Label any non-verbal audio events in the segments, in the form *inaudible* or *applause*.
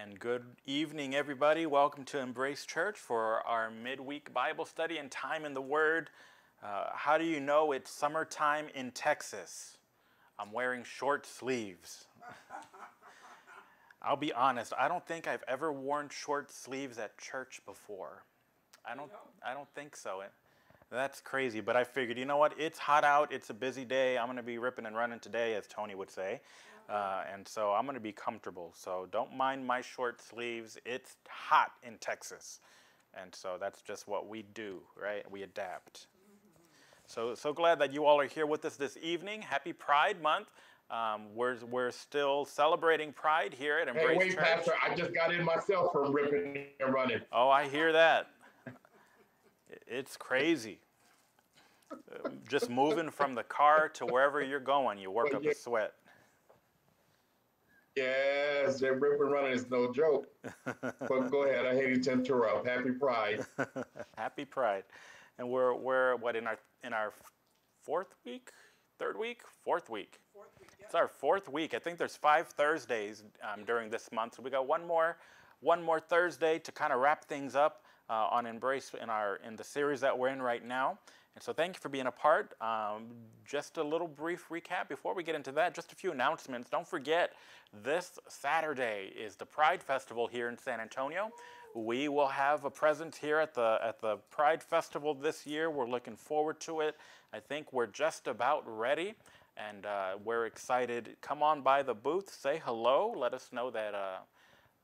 And good evening, everybody. Welcome to Embrace Church for our midweek Bible study and time in the Word. Uh, how do you know it's summertime in Texas? I'm wearing short sleeves. *laughs* I'll be honest, I don't think I've ever worn short sleeves at church before. I don't, I don't think so. That's crazy, but I figured, you know what? It's hot out. It's a busy day. I'm going to be ripping and running today, as Tony would say. Uh, and so I'm going to be comfortable. So don't mind my short sleeves. It's hot in Texas. And so that's just what we do, right? We adapt. So, so glad that you all are here with us this evening. Happy Pride Month. Um, we're, we're still celebrating Pride here at Embrace Hey, wait, Church. Pastor, I just got in myself from ripping and running. Oh, I hear that. It's crazy. Just moving from the car to wherever you're going, you work up a sweat. Yes, that rip and running is no joke. but go ahead, I hate to interrupt. Happy Pride. *laughs* Happy Pride, and we're we're what in our in our fourth week, third week, fourth week. Fourth week. It's our fourth week. I think there's five Thursdays um, during this month, so we got one more one more Thursday to kind of wrap things up uh, on Embrace in our in the series that we're in right now. And so thank you for being a part. Um, just a little brief recap before we get into that. Just a few announcements. Don't forget, this Saturday is the Pride Festival here in San Antonio. We will have a presence here at the at the Pride Festival this year. We're looking forward to it. I think we're just about ready, and uh, we're excited. Come on by the booth, say hello, let us know that uh,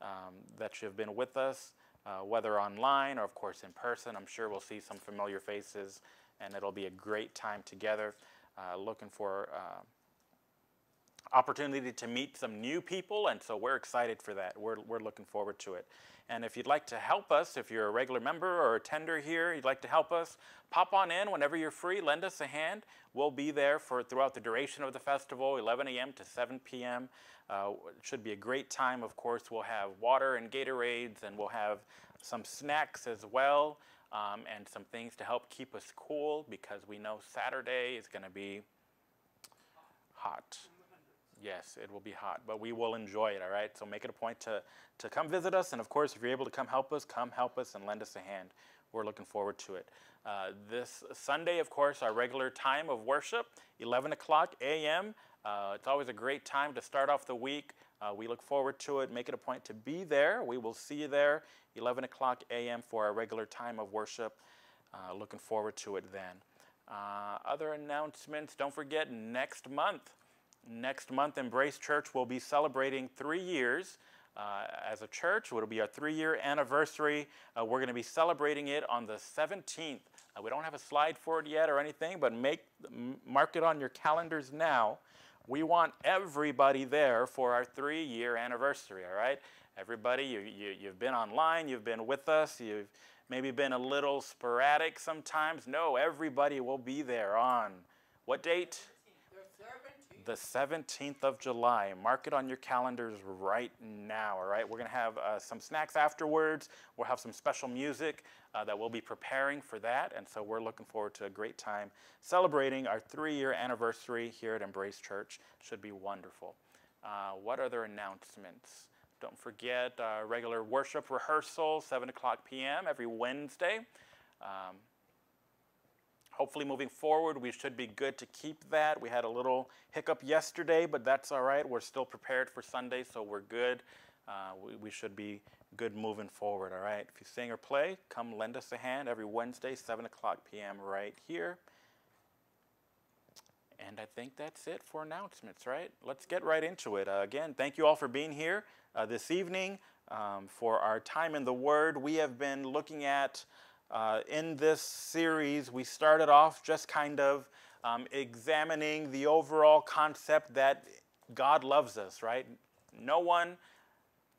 um, that you've been with us, uh, whether online or of course in person. I'm sure we'll see some familiar faces, and it'll be a great time together. Uh, looking for. Uh, opportunity to meet some new people, and so we're excited for that. We're, we're looking forward to it. And if you'd like to help us, if you're a regular member or a tender here, you'd like to help us, pop on in whenever you're free, lend us a hand. We'll be there for throughout the duration of the festival, 11 a.m. to 7 p.m. Uh, it should be a great time. Of course, we'll have water and Gatorades, and we'll have some snacks as well, um, and some things to help keep us cool because we know Saturday is going to be hot. Yes, it will be hot, but we will enjoy it, all right? So make it a point to, to come visit us. And of course, if you're able to come help us, come help us and lend us a hand. We're looking forward to it. Uh, this Sunday, of course, our regular time of worship, 11 o'clock a.m. Uh, it's always a great time to start off the week. Uh, we look forward to it. Make it a point to be there. We will see you there, 11 o'clock a.m. for our regular time of worship. Uh, looking forward to it then. Uh, other announcements, don't forget next month, Next month, Embrace Church will be celebrating three years uh, as a church. It'll be our three year anniversary. Uh, we're going to be celebrating it on the 17th. Uh, we don't have a slide for it yet or anything, but make, mark it on your calendars now. We want everybody there for our three year anniversary, all right? Everybody, you, you, you've been online, you've been with us, you've maybe been a little sporadic sometimes. No, everybody will be there on what date? The 17th of July. Mark it on your calendars right now, all right? We're going to have uh, some snacks afterwards. We'll have some special music uh, that we'll be preparing for that. And so we're looking forward to a great time celebrating our three year anniversary here at Embrace Church. Should be wonderful. Uh, what other announcements? Don't forget uh, regular worship rehearsal, 7 o'clock p.m. every Wednesday. Um, hopefully moving forward we should be good to keep that. We had a little hiccup yesterday but that's all right. We're still prepared for sunday so we're good. Uh, we, we should be good moving forward all right? If you sing or play come lend us a hand every wednesday 7 o'clock p.m right here. And i think that's it for announcements right? Let's get right into it. Uh, again thank you all for being here uh, this evening um, for our time in the word. We have been looking at uh, in this series, we started off just kind of um, examining the overall concept that God loves us, right? No one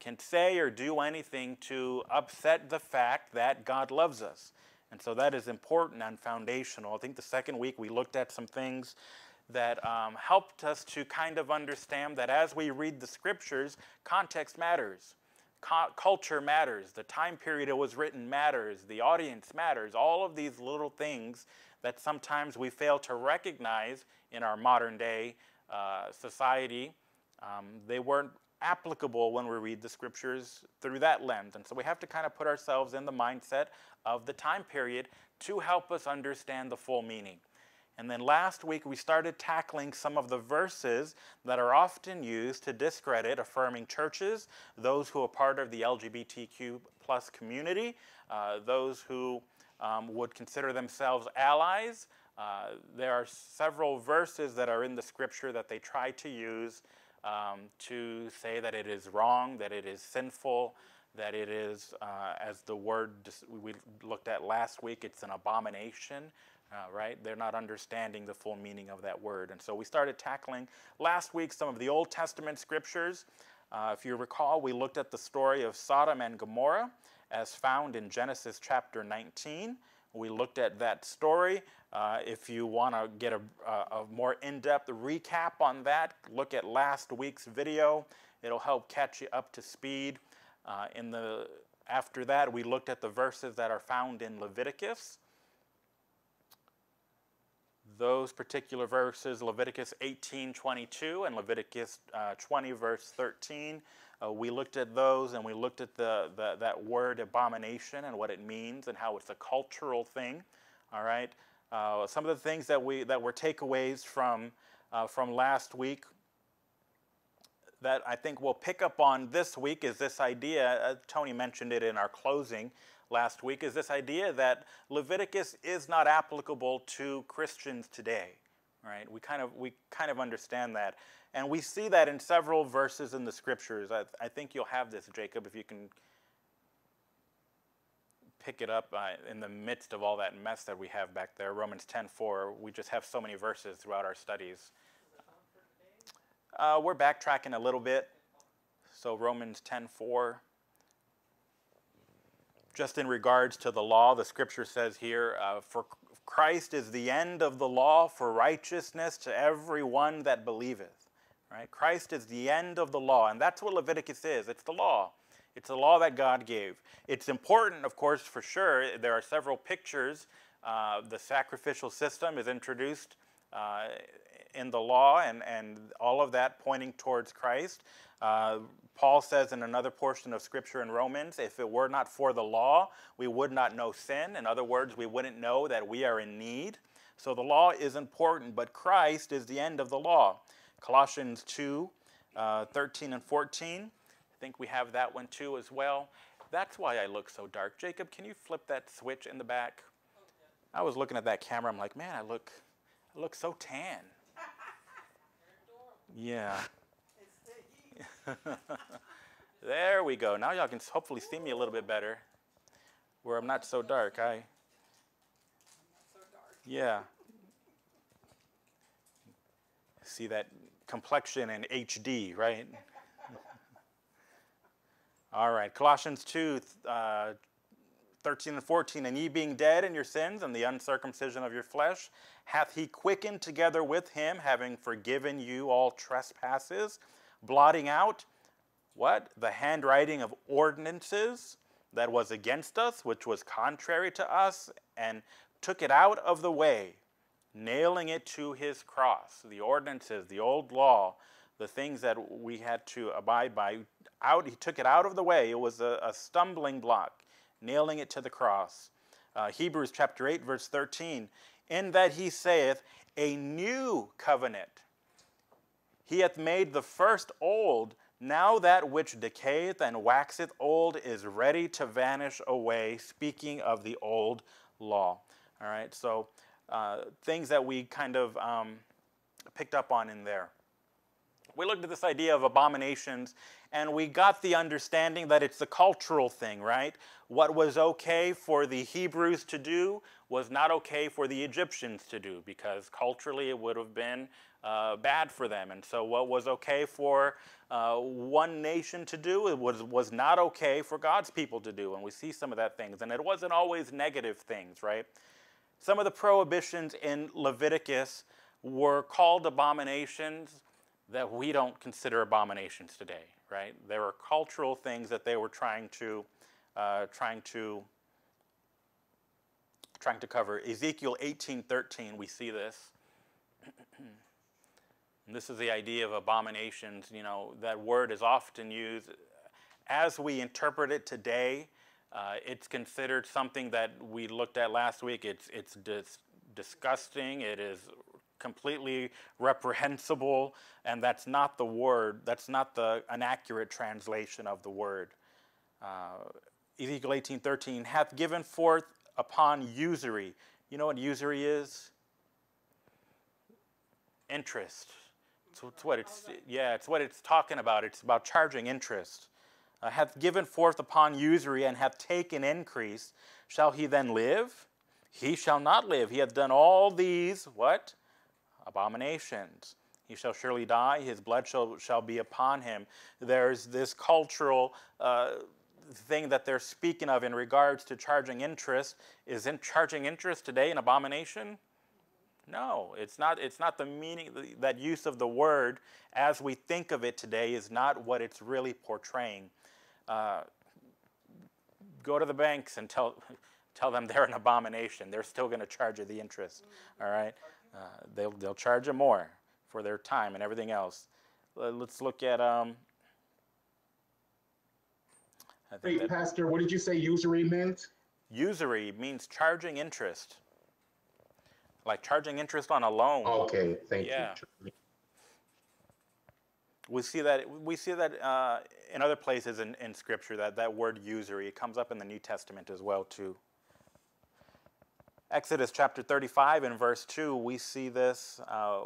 can say or do anything to upset the fact that God loves us. And so that is important and foundational. I think the second week we looked at some things that um, helped us to kind of understand that as we read the scriptures, context matters culture matters, the time period it was written matters, the audience matters, all of these little things that sometimes we fail to recognize in our modern day uh, society. Um, they weren't applicable when we read the scriptures through that lens. And so we have to kind of put ourselves in the mindset of the time period to help us understand the full meaning. And then last week we started tackling some of the verses that are often used to discredit affirming churches, those who are part of the LGBTQ plus community, uh, those who um, would consider themselves allies. Uh, there are several verses that are in the scripture that they try to use um, to say that it is wrong, that it is sinful, that it is, uh, as the word we looked at last week, it's an abomination. Uh, right? They're not understanding the full meaning of that word. And so we started tackling last week some of the Old Testament scriptures. Uh, if you recall, we looked at the story of Sodom and Gomorrah as found in Genesis chapter 19. We looked at that story. Uh, if you want to get a, a, more in depth recap on that, look at last week's video. It'll help catch you up to speed. Uh, in the, after that, we looked at the verses that are found in Leviticus those particular verses, Leviticus 18, 22 and Leviticus uh, 20, verse 13. Uh, we looked at those and we looked at the, the, that word abomination and what it means and how it's a cultural thing. All right. Uh, some of the things that, we, that were takeaways from, uh, from last week that I think we'll pick up on this week is this idea. Uh, Tony mentioned it in our closing last week is this idea that Leviticus is not applicable to Christians today. Right? We kind of we kind of understand that, and we see that in several verses in the scriptures. I, I think you'll have this, Jacob, if you can pick it up uh, in the midst of all that mess that we have back there. Romans 10:4. We just have so many verses throughout our studies. Uh, we're backtracking a little bit. So Romans 10:4 just in regards to the law, the scripture says here, uh, For Christ is the end of the law for righteousness to every one that believeth. Right? Christ is the end of the law, and that's what Leviticus is. It's the law. It's the law that God gave. It's important, of course, for sure. There are several pictures. Uh, the sacrificial system is introduced uh, in the law, and, and all of that pointing towards Christ. Uh, Paul says in another portion of Scripture in Romans, if it were not for the law, we would not know sin. In other words, we wouldn't know that we are in need. So the law is important, but Christ is the end of the law. Colossians 2 uh, 13 and 14. I think we have that one too as well. That's why I look so dark. Jacob, can you flip that switch in the back? I was looking at that camera. I'm like, man, I look, I look so tan. *laughs* Yeah. *laughs* there we go. Now y'all can hopefully see me a little bit better where I'm not so dark. I so dark. Yeah. See that complexion in HD, right? *laughs* All right, Colossians 2, uh, 13 and 14. And ye being dead in your sins and the uncircumcision of your flesh, hath he quickened together with him, having forgiven you all trespasses blotting out what? The handwriting of ordinances that was against us, which was contrary to us, and took it out of the way, nailing it to his cross. The ordinances, the old law, the things that we had to abide by, out, he took it out of the way. It was a, a stumbling block, nailing it to the cross. Uh, Hebrews chapter 8, verse 13, in that he saith, a new covenant he hath made the first old. Now that which decayeth and waxeth old is ready to vanish away, speaking of the old law. All right, so uh, things that we kind of um, picked up on in there. We looked at this idea of abominations and we got the understanding that it's a cultural thing, right? What was okay for the Hebrews to do was not okay for the Egyptians to do because culturally it would have been uh, bad for them. And so, what was okay for uh, one nation to do it was, was not okay for God's people to do. And we see some of that things. And it wasn't always negative things, right? Some of the prohibitions in Leviticus were called abominations that we don't consider abominations today, right? There were cultural things that they were trying to, uh, trying to, trying to cover. Ezekiel 18:13, we see this. And this is the idea of abominations. You know, that word is often used as we interpret it today. Uh, it's considered something that we looked at last week. It's, it's dis- disgusting. It is completely reprehensible, and that's not the word. That's not the an accurate translation of the word. Uh, Ezekiel 18:13 hath given forth upon usury. You know what usury is? Interest. It's, it's what it's yeah. It's what it's talking about. It's about charging interest. Uh, hath given forth upon usury and hath taken increase. Shall he then live? He shall not live. He hath done all these what? abominations. He shall surely die, his blood shall, shall be upon him. There's this cultural uh, thing that they're speaking of in regards to charging interest. Is in charging interest today an abomination? No, it's not. It's not the meaning. That use of the word as we think of it today is not what it's really portraying. Uh, go to the banks and tell *laughs* tell them they're an abomination. They're still going to charge you the interest. All right. Uh, they'll, they'll charge you more for their time and everything else. Let's look at. Um, Hey, Pastor, what did you say usury meant? Usury means charging interest, like charging interest on a loan. Okay, thank yeah. you. We see that we see that uh, in other places in, in Scripture that that word usury it comes up in the New Testament as well too. Exodus chapter 35 and verse 2, we see this, uh,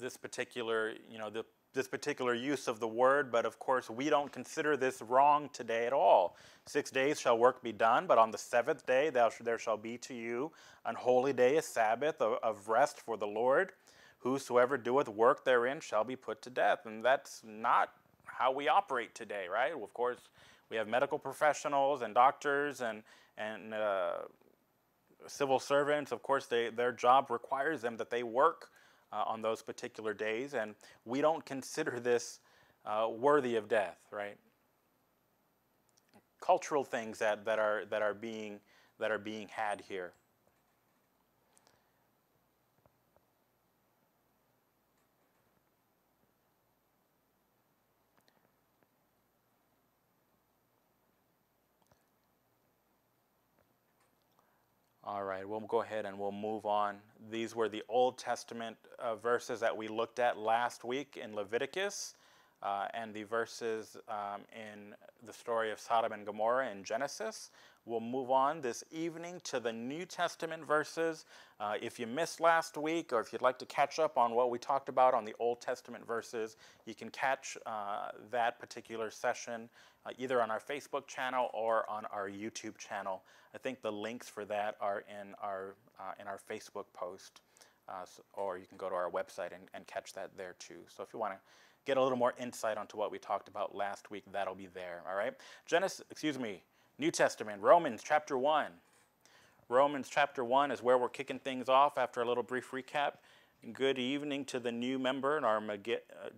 this particular, you know, the, this particular use of the word, but of course we don't consider this wrong today at all. Six days shall work be done, but on the seventh day there shall be to you an holy day, a Sabbath of, rest for the Lord. Whosoever doeth work therein shall be put to death. And that's not how we operate today, right? Of course, we have medical professionals and doctors and, and uh, civil servants, of course, they, their job requires them that they work uh, on those particular days, and we don't consider this uh, worthy of death, right? Cultural things that, that, are, that, are being, that are being had here. All right, we'll go ahead and we'll move on. These were the Old Testament uh, verses that we looked at last week in Leviticus, uh, and the verses um, in the story of Sodom and Gomorrah in Genesis. We'll move on this evening to the New Testament verses. Uh, if you missed last week, or if you'd like to catch up on what we talked about on the Old Testament verses, you can catch uh, that particular session uh, either on our Facebook channel or on our YouTube channel. I think the links for that are in our, uh, in our Facebook post, uh, so, or you can go to our website and, and catch that there too. So if you want to get a little more insight onto what we talked about last week, that'll be there, all right? Genesis, excuse me, New Testament, Romans chapter 1. Romans chapter 1 is where we're kicking things off after a little brief recap. Good evening to the new member in our,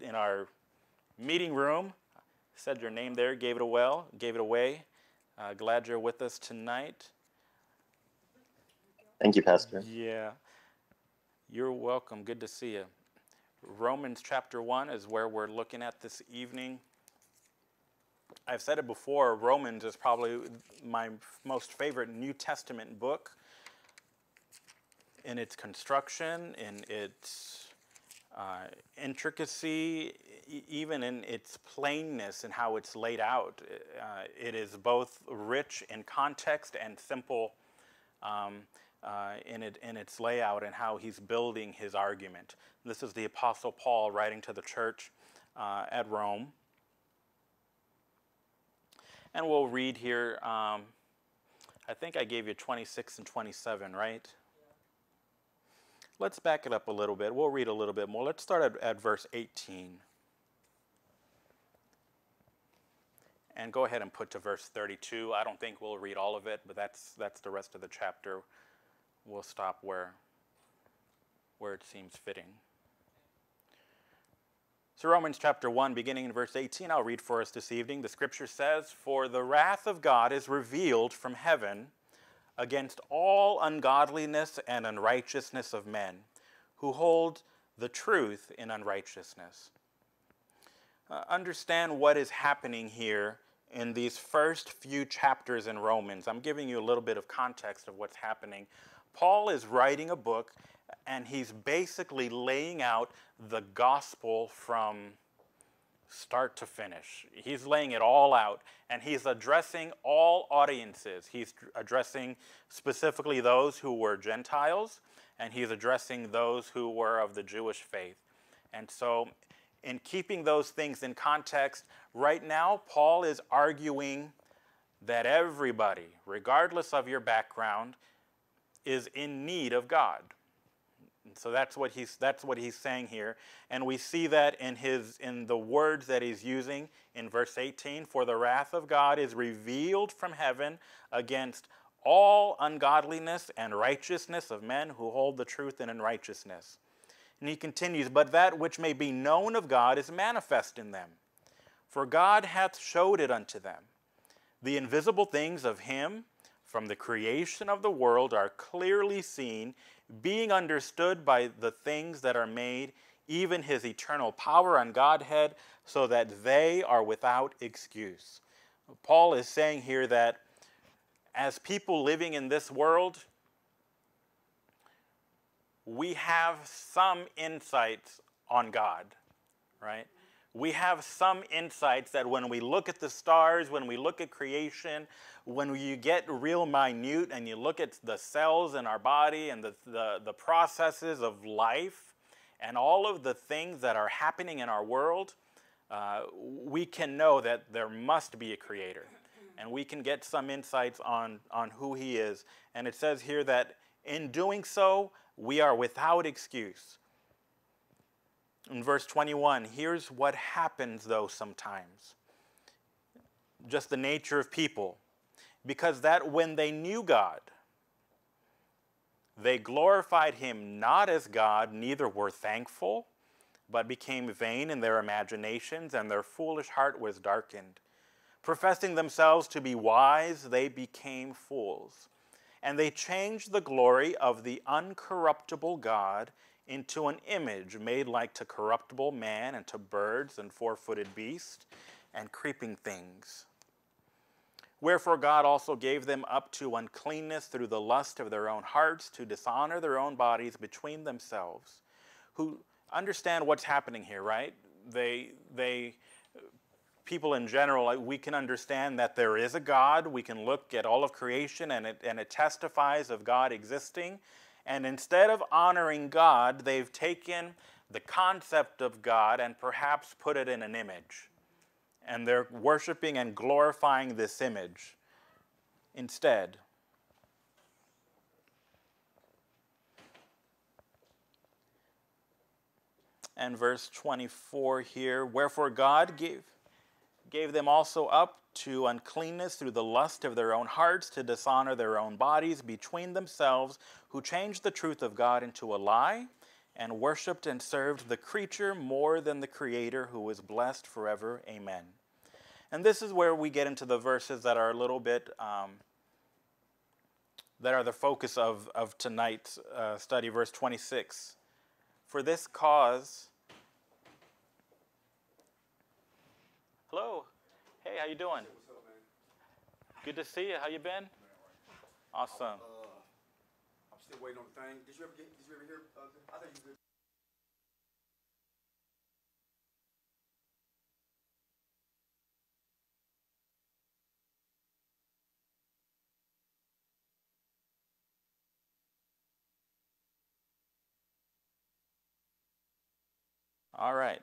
in our meeting room said your name there, gave it a well, gave it away. Uh, glad you're with us tonight. Thank you, Pastor. Yeah, you're welcome. Good to see you. Romans chapter 1 is where we're looking at this evening. I've said it before, Romans is probably my most favorite New Testament book in its construction, in its uh, intricacy, even in its plainness and how it's laid out. Uh, it is both rich in context and simple um, uh, in, it, in its layout and how he's building his argument. This is the Apostle Paul writing to the church uh, at Rome. And we'll read here, um, I think I gave you 26 and 27, right? Let's back it up a little bit. We'll read a little bit more. Let's start at, at verse 18. And go ahead and put to verse 32. I don't think we'll read all of it, but that's, that's the rest of the chapter. We'll stop where, where it seems fitting. So, Romans chapter 1, beginning in verse 18, I'll read for us this evening. The scripture says, For the wrath of God is revealed from heaven against all ungodliness and unrighteousness of men who hold the truth in unrighteousness. Uh, understand what is happening here in these first few chapters in Romans. I'm giving you a little bit of context of what's happening. Paul is writing a book and he's basically laying out the gospel from start to finish. He's laying it all out and he's addressing all audiences. He's addressing specifically those who were Gentiles and he's addressing those who were of the Jewish faith. And so, in keeping those things in context, right now, Paul is arguing that everybody, regardless of your background, is in need of God. And so that's what he's that's what he's saying here, and we see that in his in the words that he's using in verse 18. For the wrath of God is revealed from heaven against all ungodliness and righteousness of men who hold the truth in unrighteousness. And he continues, But that which may be known of God is manifest in them. For God hath showed it unto them. The invisible things of him from the creation of the world are clearly seen, being understood by the things that are made, even his eternal power and Godhead, so that they are without excuse. Paul is saying here that as people living in this world, we have some insights on God, right? We have some insights that when we look at the stars, when we look at creation, when you get real minute and you look at the cells in our body and the, the, the processes of life and all of the things that are happening in our world, uh, we can know that there must be a creator and we can get some insights on, on who he is. And it says here that in doing so, we are without excuse. In verse 21, here's what happens though sometimes just the nature of people. Because that when they knew God, they glorified him not as God, neither were thankful, but became vain in their imaginations, and their foolish heart was darkened. Professing themselves to be wise, they became fools. And they changed the glory of the uncorruptible God into an image made like to corruptible man and to birds and four footed beasts and creeping things. Wherefore God also gave them up to uncleanness through the lust of their own hearts to dishonor their own bodies between themselves. Who understand what's happening here, right? They, they people in general, we can understand that there is a God. We can look at all of creation and it, and it testifies of God existing. And instead of honoring God, they've taken the concept of God and perhaps put it in an image. And they're worshiping and glorifying this image instead. And verse 24 here, wherefore God gave gave them also up to uncleanness through the lust of their own hearts to dishonor their own bodies between themselves, who changed the truth of God into a lie and worshiped and served the creature more than the Creator, who is blessed forever. Amen. And this is where we get into the verses that are a little bit, um, that are the focus of, of tonight's uh, study, verse 26. For this cause, Hello. Hey, how you doing? What's up, man? Good to see you. How you been? Awesome. Uh, I'm still waiting on the thing. Did you ever get? Did you ever hear? Uh, I think you did. All right.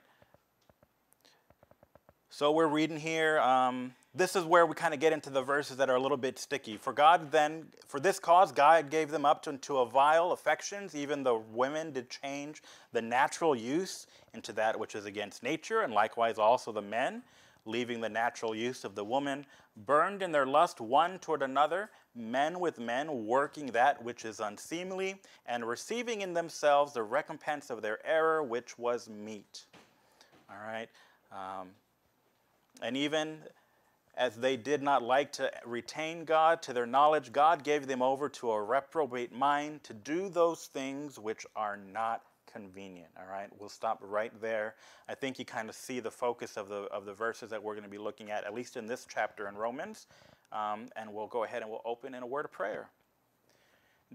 So we're reading here. Um, this is where we kind of get into the verses that are a little bit sticky. For God then, for this cause, God gave them up to, to a vile affections. Even the women did change the natural use into that which is against nature, and likewise also the men, leaving the natural use of the woman, burned in their lust one toward another, men with men, working that which is unseemly, and receiving in themselves the recompense of their error, which was meet. All right. Um, and even as they did not like to retain God to their knowledge, God gave them over to a reprobate mind to do those things which are not convenient. All right, we'll stop right there. I think you kind of see the focus of the of the verses that we're going to be looking at, at least in this chapter in Romans. Um, and we'll go ahead and we'll open in a word of prayer.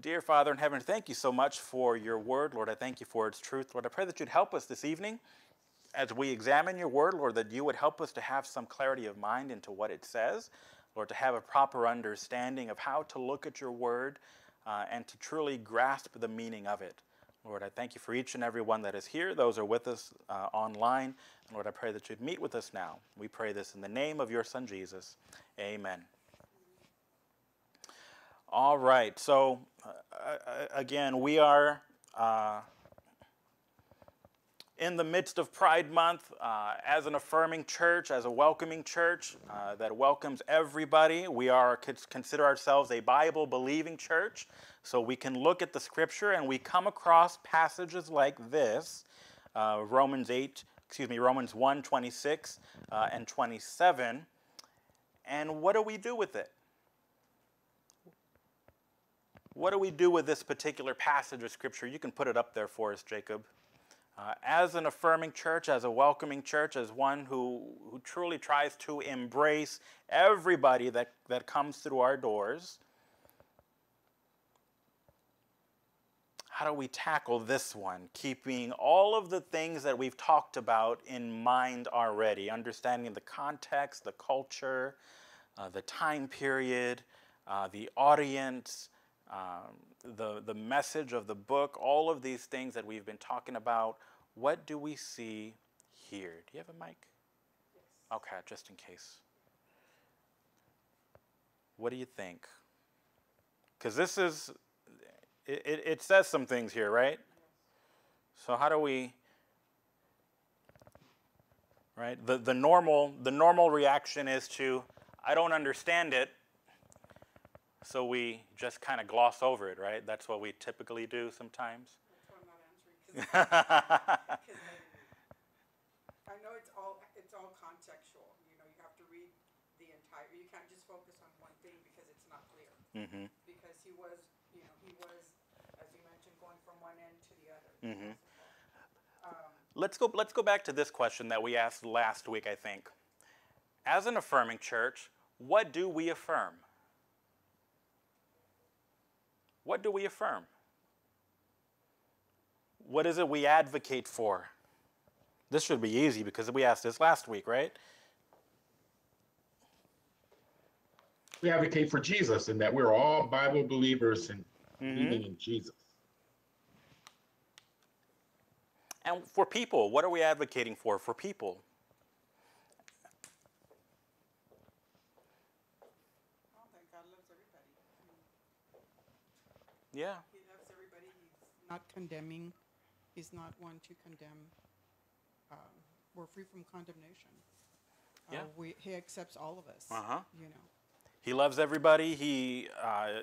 Dear Father in heaven, thank you so much for your word, Lord. I thank you for its truth, Lord. I pray that you'd help us this evening as we examine your word, Lord, that you would help us to have some clarity of mind into what it says, Lord, to have a proper understanding of how to look at your word uh, and to truly grasp the meaning of it. Lord, I thank you for each and every one that is here, those are with us uh, online. And Lord, I pray that you'd meet with us now. We pray this in the name of your Son, Jesus. Amen. All right, so uh, uh again, we are uh, in the midst of Pride Month uh, as an affirming church, as a welcoming church uh, that welcomes everybody. We are consider ourselves a Bible believing church, so we can look at the Scripture and we come across passages like this, uh, Romans 8, excuse me, Romans 1, 26 uh, and 27. And what do we do with it? What do we do with this particular passage of Scripture? You can put it up there for us, Jacob. Uh, as an affirming church, as a welcoming church, as one who, who truly tries to embrace everybody that, that comes through our doors, how do we tackle this one? Keeping all of the things that we've talked about in mind already, understanding the context, the culture, uh, the time period, uh, the audience, um, the, the message of the book, all of these things that we've been talking about what do we see here? Do you have a mic? Yes. Okay, just in case. What do you think? Because this is, it, it, it, says some things here, right? So how do we, right? The, the, normal, the normal reaction is to, I don't understand it, so we just kind of gloss over it, right? That's what we typically do sometimes. I know it's all, it's all contextual, you know, you have to read the entire, you can't just focus on one thing because it's not clear. Mm-hmm. Because he was, you know, he was, as you mentioned, going from one end to the other. Mm-hmm. Um, let's go. Let's go back to this question that we asked last week. I think, as an affirming church, what do we affirm? What do we affirm? What is it we advocate for? This should be easy because we asked this last week, right? We advocate for Jesus and that we're all Bible believers and mm-hmm. believing in Jesus. And for people, what are we advocating for? For people. Yeah. He loves everybody. He's not condemning He's not one to condemn. Um, we're free from condemnation. Uh, yeah. we, he accepts all of us. Uh-huh. You know. He loves everybody. He uh,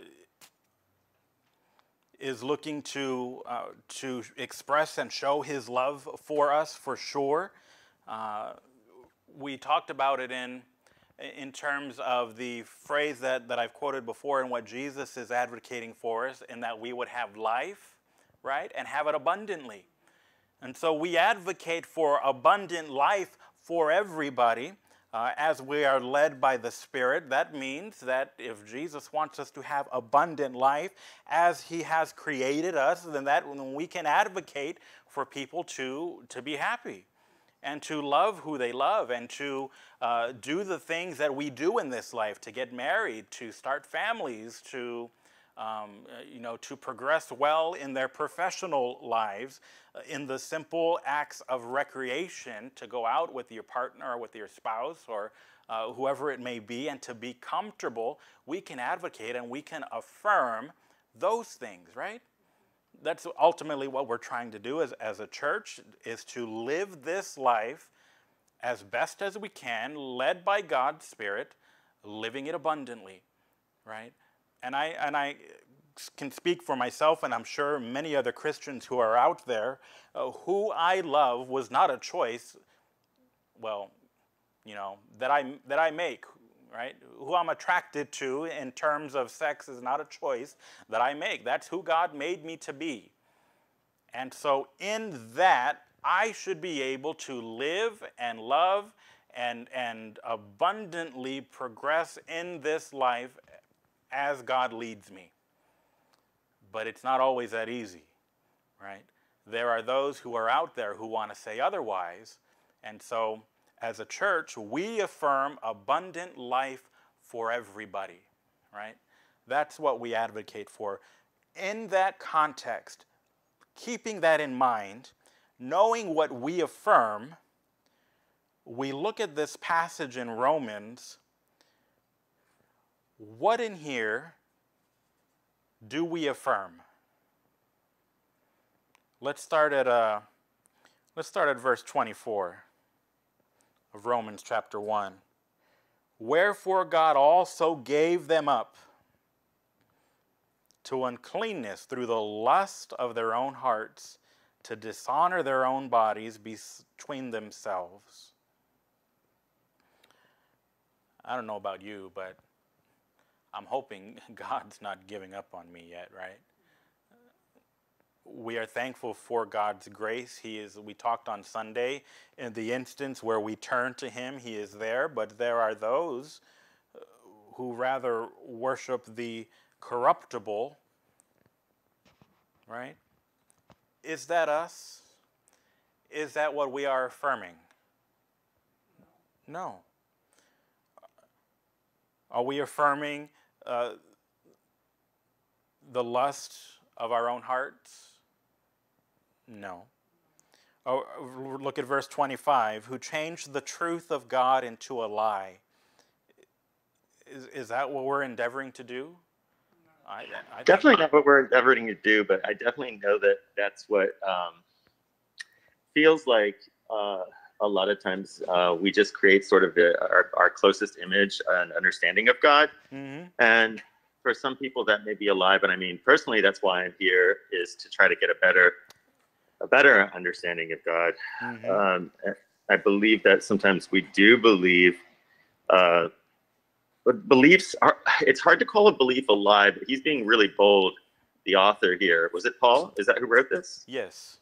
is looking to uh, to express and show his love for us for sure. Uh, we talked about it in in terms of the phrase that, that I've quoted before and what Jesus is advocating for us, in that we would have life right? And have it abundantly. And so we advocate for abundant life for everybody. Uh, as we are led by the Spirit, that means that if Jesus wants us to have abundant life as He has created us, then that we can advocate for people to, to be happy and to love who they love and to uh, do the things that we do in this life to get married, to start families, to um, uh, you know, to progress well in their professional lives, uh, in the simple acts of recreation, to go out with your partner or with your spouse or uh, whoever it may be, and to be comfortable, we can advocate and we can affirm those things, right? That's ultimately what we're trying to do as, as a church, is to live this life as best as we can, led by God's Spirit, living it abundantly, right? And I, and I can speak for myself, and I'm sure many other Christians who are out there, uh, who I love was not a choice, well, you know, that I, that I make, right? Who I'm attracted to in terms of sex is not a choice that I make. That's who God made me to be. And so, in that, I should be able to live and love and, and abundantly progress in this life as God leads me. But it's not always that easy, right? There are those who are out there who want to say otherwise. And so, as a church, we affirm abundant life for everybody, right? That's what we advocate for. In that context, keeping that in mind, knowing what we affirm, we look at this passage in Romans. What in here do we affirm? Let's start at uh, let's start at verse 24 of Romans chapter 1. Wherefore God also gave them up to uncleanness through the lust of their own hearts to dishonor their own bodies between themselves. I don't know about you, but I'm hoping *laughs* God's not giving up on me yet, right? We are thankful for God's grace. He is we talked on Sunday in the instance where we turn to him, he is there, but there are those uh, who rather worship the corruptible, right? Is that us? Is that what we are affirming? No. Are we affirming uh, the lust of our own hearts? No. Oh, look at verse 25. Who changed the truth of God into a lie. Is, is that what we're endeavoring to do? I, I definitely not what we're endeavoring to do, but I definitely know that that's what um, feels like. Uh, a lot of times uh, we just create sort of the, our, our closest image and understanding of God. Mm-hmm. And for some people that may be alive, But I mean personally, that's why I'm here is to try to get a better, a better understanding of God. Mm-hmm. Um, I believe that sometimes we do believe, uh, but beliefs are. It's hard to call a belief a lie, but he's being really bold. The author here was it Paul? Is that who wrote this? Yes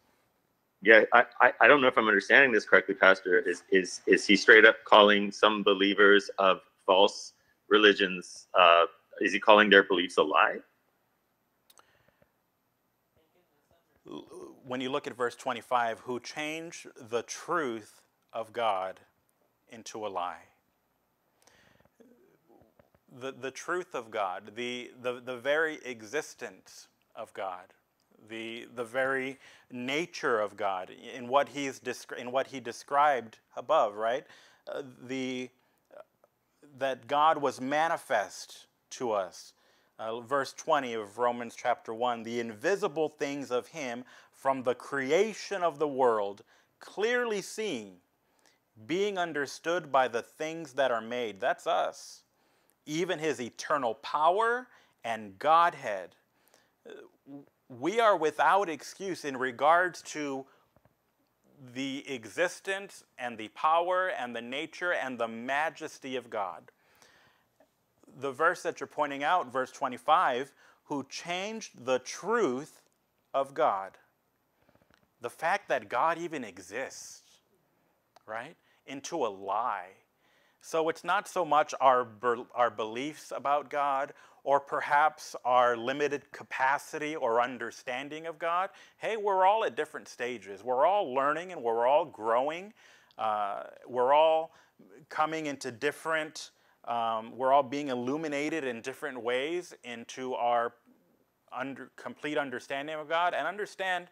yeah, I, I, I don't know if I'm understanding this correctly, Pastor. Is is is he straight up calling some believers of false religions? Uh, is he calling their beliefs a lie? When you look at verse 25, who change the truth of God into a lie. The, the truth of God, the, the, the very existence of God the, the very nature of God in what, he's in what he described above, right? Uh, the, uh, that God was manifest to us. Uh, verse 20 of Romans chapter 1 the invisible things of him from the creation of the world, clearly seen, being understood by the things that are made. That's us. Even his eternal power and Godhead we are without excuse in regards to the existence and the power and the nature and the majesty of God. The verse that you're pointing out, verse 25, who changed the truth of God. The fact that God even exists, right, into a lie. So it's not so much our, our beliefs about God or perhaps our limited capacity or understanding of God. Hey, we're all at different stages. We're all learning and we're all growing. Uh, we're all coming into different, um, we're all being illuminated in different ways into our under, complete understanding of God. And understand,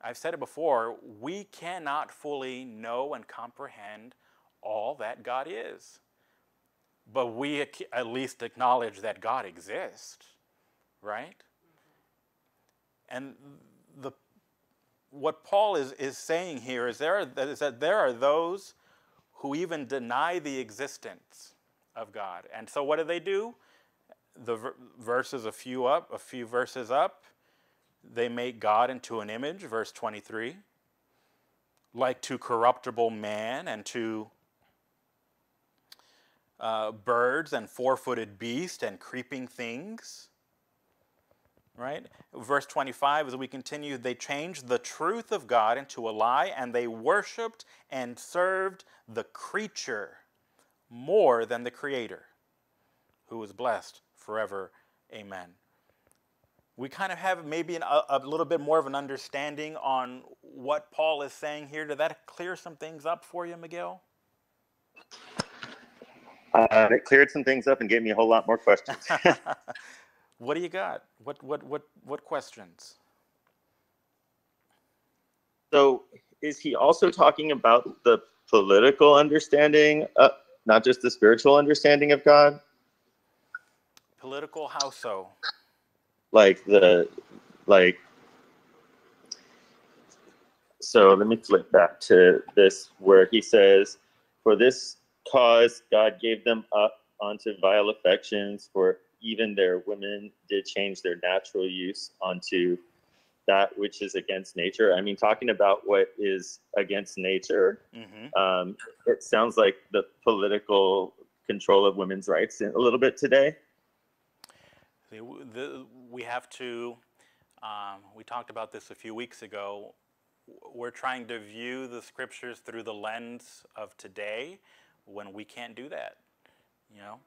I've said it before, we cannot fully know and comprehend all that God is but we at least acknowledge that God exists, right? And the, what Paul is, is saying here is, there is that there are those who even deny the existence of God. And so what do they do? The verses a few up, a few verses up, they make God into an image, verse 23, like to corruptible man and to uh, birds and four footed beasts and creeping things. right? Verse 25, as we continue, they changed the truth of God into a lie, and they worshiped and served the creature more than the Creator, who is blessed forever. Amen. We kind of have maybe an, a, a little bit more of an understanding on what Paul is saying here. Did that clear some things up for you, Miguel? Uh, it cleared some things up and gave me a whole lot more questions. *laughs* what do you got? What what what what questions? so, is he also talking about the political understanding, uh, not just the spiritual understanding of God? Political, how so? Like the, like. So let me flip back to this where he says, "For this cause God gave them up onto vile affections, for even their women did change their natural use onto that which is against nature. I mean, talking about what is against nature, hmm um, it sounds like the political control of women's rights a little bit today. The, the, we have to, um, we talked about this a few weeks ago. We're trying to view the scriptures through the lens of today when we can't do that. You know?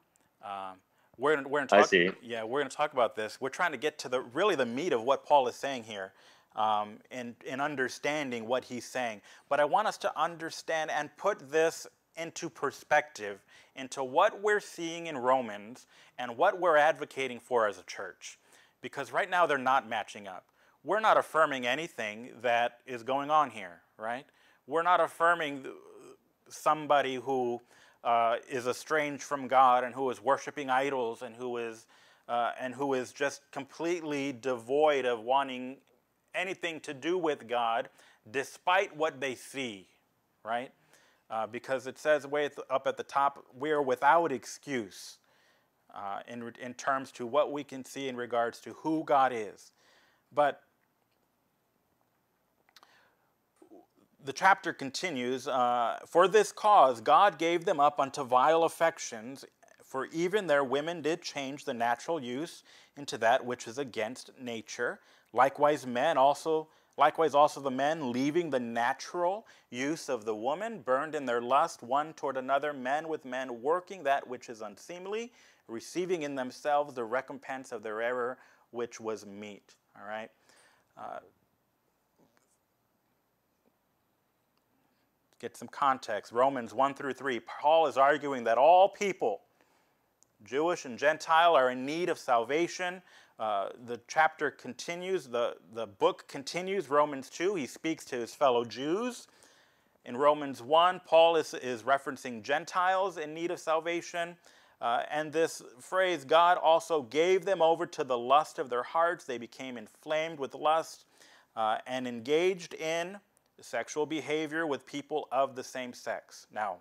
Um, we're, we're gonna I see. Yeah, we're going to talk about this. We're trying to get to the really the meat of what Paul is saying here um, in, in understanding what he's saying. But I want us to understand and put this into perspective into what we're seeing in Romans and what we're advocating for as a church. Because right now they're not matching up. We're not affirming anything that is going on here, right? We're not affirming somebody who uh, is estranged from God and who is worshiping idols and who is uh, and who is just completely devoid of wanting anything to do with God, despite what they see, right? Uh, because it says way up at the top, we are without excuse uh, in, in terms to what we can see in regards to who God is. But the chapter continues uh, For this cause God gave them up unto vile affections, for even their women did change the natural use into that which is against nature. Likewise, men also. Likewise, also the men, leaving the natural use of the woman, burned in their lust one toward another, men with men, working that which is unseemly, receiving in themselves the recompense of their error, which was meet. All right? Uh, get some context. Romans 1 through 3. Paul is arguing that all people, Jewish and Gentile, are in need of salvation. Uh, the chapter continues, the, the book continues, Romans 2. He speaks to his fellow Jews. In Romans 1, Paul is, is referencing Gentiles in need of salvation. Uh, and this phrase, God also gave them over to the lust of their hearts. They became inflamed with lust uh, and engaged in sexual behavior with people of the same sex. Now,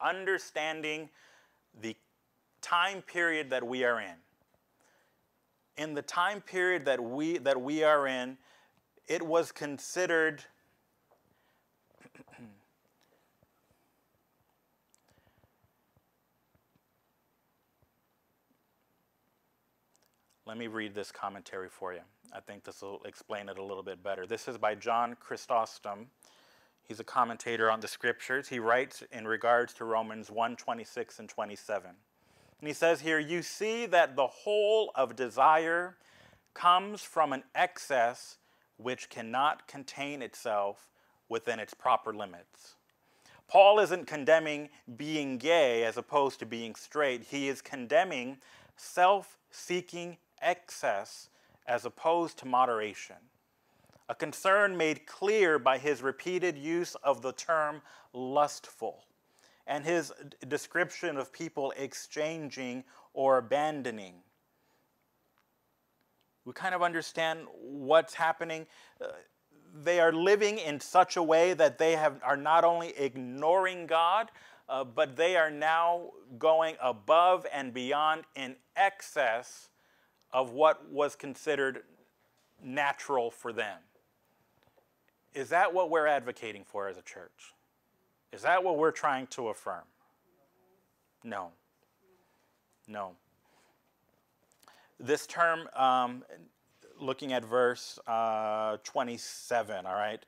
understanding the time period that we are in. In the time period that we that we are in, it was considered *clears throat* Let me read this commentary for you. I think this will explain it a little bit better. This is by John Chrysostom. He's a commentator on the scriptures. He writes in regards to Romans 1 26 and 27. And he says here, You see that the whole of desire comes from an excess which cannot contain itself within its proper limits. Paul isn't condemning being gay as opposed to being straight. He is condemning self seeking excess as opposed to moderation. A concern made clear by his repeated use of the term lustful and his description of people exchanging or abandoning. We kind of understand what's happening. Uh, they are living in such a way that they have, are not only ignoring God, uh, but they are now going above and beyond in excess of what was considered natural for them. Is that what we're advocating for as a church? Is that what we're trying to affirm? No. No. this term, um, looking at verse uh, 27, all right?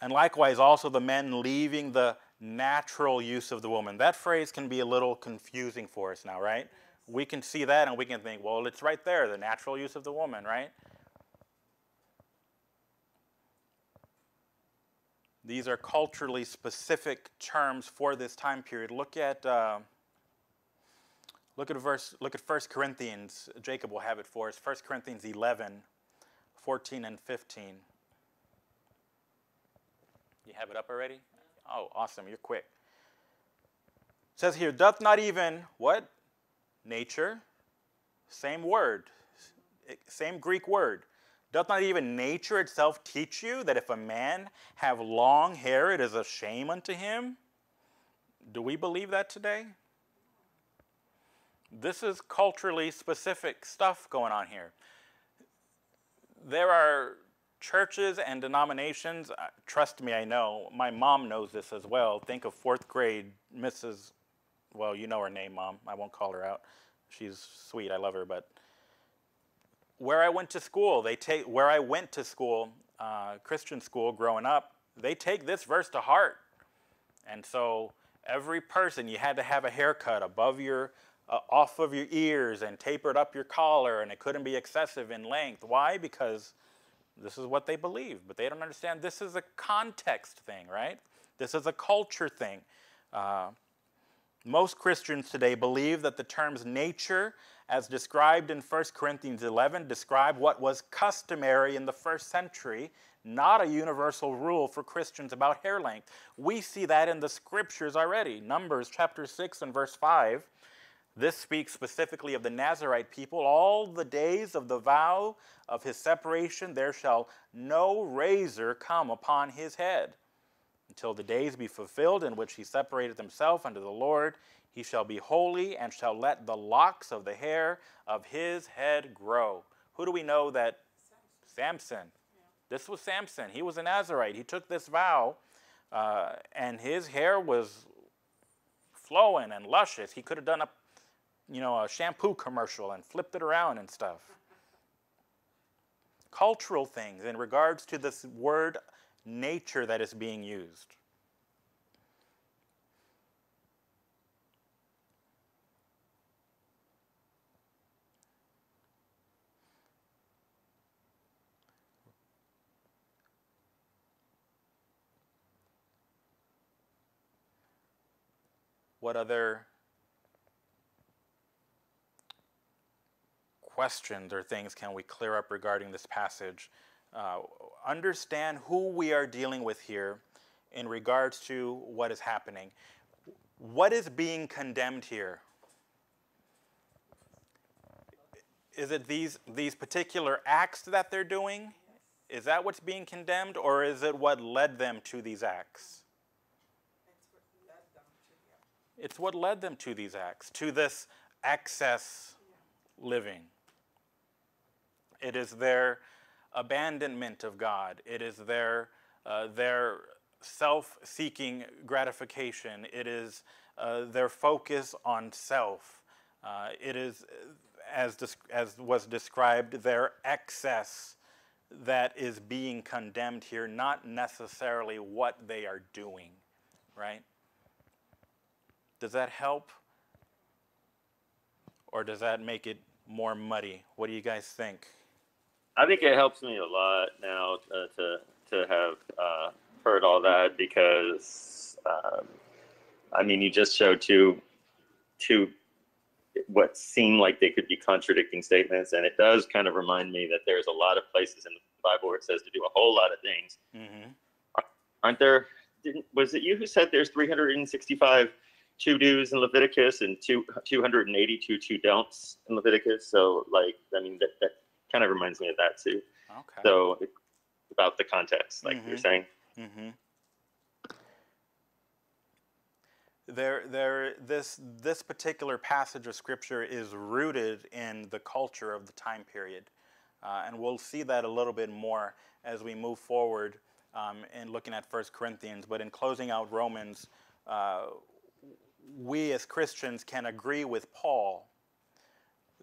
And likewise, also the men leaving the natural use of the woman. That phrase can be a little confusing for us now, right? We can see that and we can think, well, it's right there, the natural use of the woman, right? These are culturally specific terms for this time period. Look at uh, look at verse. Look at 1 Corinthians. Jacob will have it for us. 1 Corinthians 11, 14 and 15. You have it up already? Oh, awesome! You're quick. It says here, doth not even what nature, same word, same Greek word Doth not even nature itself teach you that if a man have long hair, it is a shame unto him? Do we believe that today? This is culturally specific stuff going on here. There are churches and denominations, uh, trust me, I know. My mom knows this as well. Think of fourth grade Mrs. Well, you know her name, mom. I won't call her out. She's sweet. I love her, but where I went to school, they take where I went to school, uh, Christian school, growing up, they take this verse to heart, and so every person you had to have a haircut above your, uh, off of your ears, and tapered up your collar, and it couldn't be excessive in length. Why? Because this is what they believe, but they don't understand this is a context thing, right? This is a culture thing. Uh, most Christians today believe that the terms nature as described in 1 Corinthians 11, describe what was customary in the first century, not a universal rule for Christians about hair length. We see that in the scriptures already. Numbers chapter 6 and verse 5. This speaks specifically of the Nazarite people. All the days of the vow of his separation, there shall no razor come upon his head until the days be fulfilled in which he separated himself unto the Lord he shall be holy and shall let the locks of the hair of his head grow. Who do we know that? Samson. This was Samson. He was a Nazarite. He took this vow, uh, and his hair was flowing and luscious. He could have done a, you know, a shampoo commercial and flipped it around and stuff. Cultural things in regards to this word nature that is being used. What other questions or things can we clear up regarding this passage? Uh, understand who we are dealing with here in regards to what is happening. What is being condemned here? Is it these, these particular acts that they're doing? Is that what's being condemned, or is it what led them to these acts? It's what led them to these acts, to this excess living. It is their abandonment of God. It is their, uh, their self seeking gratification. It is uh, their focus on self. Uh, it is, as, as was described, their excess that is being condemned here, not necessarily what they are doing, right? Does that help? Or does that make it more muddy? What do you guys think? I think it helps me a lot now uh, to to have uh, heard all that because um, I mean you just showed two two what seem like they could be contradicting statements, and it does kind of remind me that there's a lot of places in the Bible where it says to do a whole lot of things. Mm-hmm. Aren't there? was it you who said there's 365 two do's in Leviticus and two, 282 two don'ts in Leviticus. So, like, I mean, that, that kind of reminds me of that too. Okay. So, about the context, like mm-hmm. you're saying. Mm-hmm. There, there, this, this particular passage of scripture is rooted in the culture of the time period. Uh, and we'll see that a little bit more as we move forward um, in looking at First Corinthians. But in closing out Romans, uh, we as Christians can agree with Paul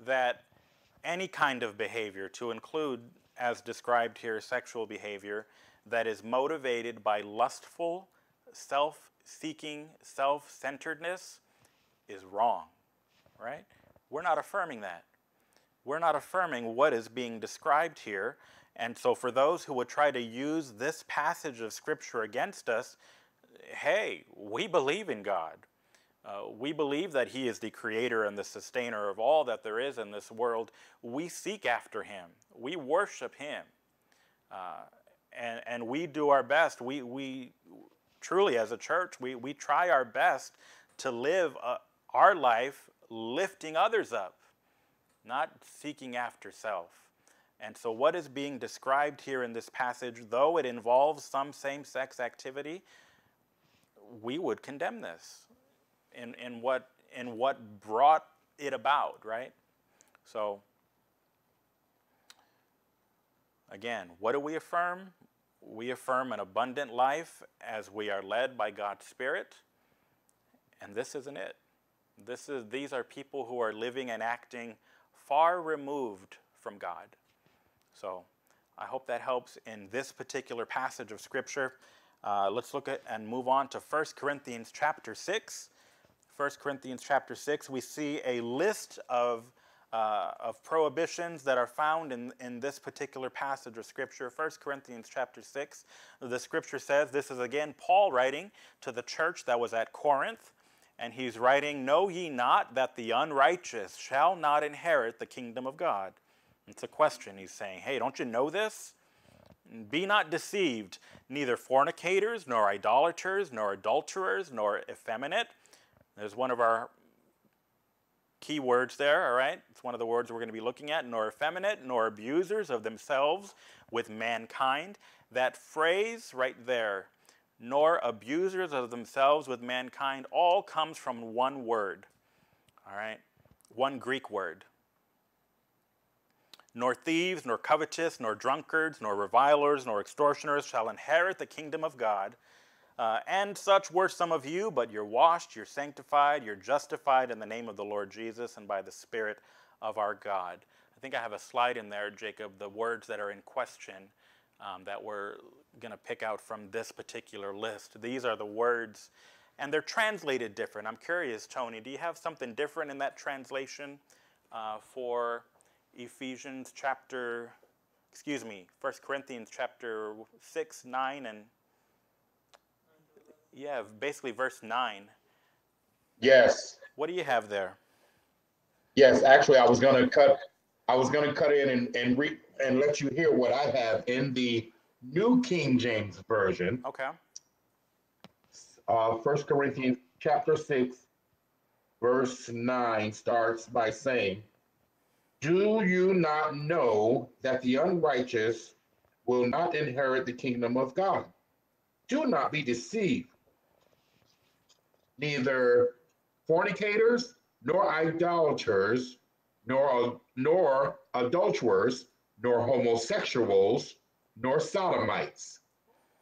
that any kind of behavior, to include, as described here, sexual behavior, that is motivated by lustful, self seeking, self centeredness, is wrong, right? We're not affirming that. We're not affirming what is being described here. And so, for those who would try to use this passage of Scripture against us, hey, we believe in God. Uh, we believe that He is the creator and the sustainer of all that there is in this world. We seek after Him, we worship Him. Uh, and, and we do our best. We, we truly, as a church, we, we try our best to live uh, our life lifting others up, not seeking after self. And so, what is being described here in this passage, though it involves some same sex activity, we would condemn this in, in, what, in what brought it about, right? So, again, what do we affirm? We affirm an abundant life as we are led by God's Spirit, and this isn't it. This is, these are people who are living and acting far removed from God. So I hope that helps in this particular passage of Scripture. Uh, let's look at and move on to 1 Corinthians chapter 6. 1 Corinthians chapter 6, we see a list of, uh, of prohibitions that are found in, in this particular passage of Scripture. 1 Corinthians chapter 6, the Scripture says, this is again Paul writing to the church that was at Corinth. And he's writing, Know ye not that the unrighteous shall not inherit the kingdom of God? It's a question he's saying. Hey, don't you know this? Be not deceived, neither fornicators, nor idolaters, nor adulterers, nor effeminate. There's one of our key words there, all right? It's one of the words we're going to be looking at, nor effeminate, nor abusers of themselves with mankind. That phrase right there, nor abusers of themselves with mankind, all comes from one word, all right? One Greek word nor thieves, nor covetous, nor drunkards, nor revilers, nor extortioners shall inherit the kingdom of God. Uh, and such were some of you, but you're washed, you're sanctified, you're justified in the name of the Lord Jesus and by the Spirit of our God. I think I have a slide in there, Jacob, the words that are in question um, that we're going to pick out from this particular list. These are the words, and they're translated different. I'm curious, Tony, do you have something different in that translation uh, for Ephesians chapter, excuse me, 1 Corinthians chapter 6, 9, and yeah, basically verse 9. Yes. What do you have there? Yes, actually, I was gonna cut. I was gonna cut in and and re, and let you hear what I have in the New King James Version. Okay. Uh, First Corinthians chapter six, verse nine starts by saying, "Do you not know that the unrighteous will not inherit the kingdom of God? Do not be deceived. Neither fornicators." nor idolaters, nor uh, nor adulterers, nor homosexuals, nor sodomites,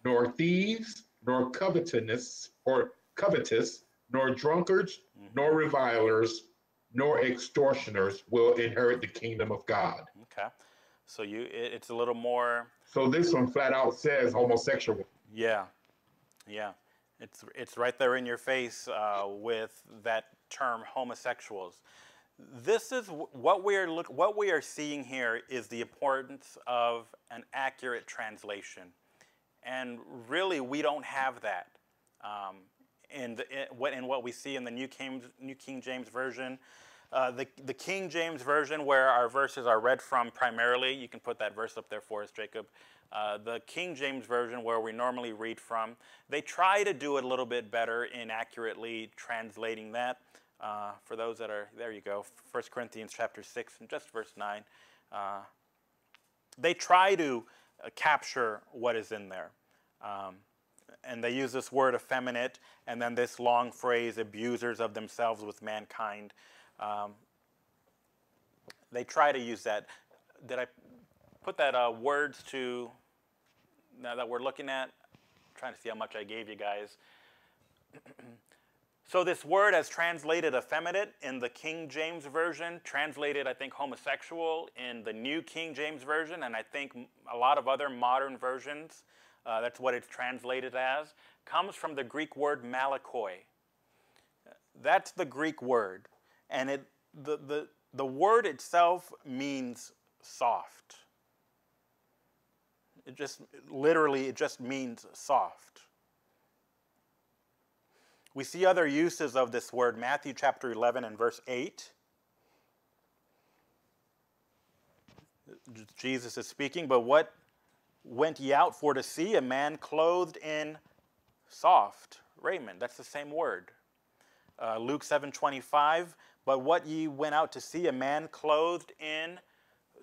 nor thieves, nor covetous or covetous, nor drunkards, mm-hmm. nor revilers, nor extortioners will inherit the kingdom of God. Okay. So you, it, it's a little more. So this one flat out says homosexual. Yeah. Yeah. It's it's right there in your face uh, with that term homosexuals. This is what we are look what we are seeing here is the importance of an accurate translation, and really we don't have that. Um, in, the, in, what, in what we see in the New King, New King James Version, uh, the, the King James Version, where our verses are read from primarily, you can put that verse up there for us, Jacob. Uh, the King James Version, where we normally read from, they try to do it a little bit better in accurately translating that. Uh, for those that are, there you go, 1 Corinthians chapter 6 and just verse 9. Uh, they try to uh, capture what is in there. Um, and they use this word effeminate and then this long phrase, abusers of themselves with mankind. Um, they try to use that. Did I put that uh, words to now that we're looking at? I'm trying to see how much I gave you guys. *clears throat* So this word as translated effeminate in the King James Version, translated I think homosexual in the New King James Version, and I think a lot of other modern versions, uh, that's what it's translated as, comes from the Greek word malakoi. That's the Greek word. And it, the, the, the word itself means soft. It just, literally, it just means soft. We see other uses of this word, Matthew chapter 11 and verse 8. Jesus is speaking, but what went ye out for to see? A man clothed in soft raiment. That's the same word. Uh, Luke 7:25, but what ye went out to see? A man clothed in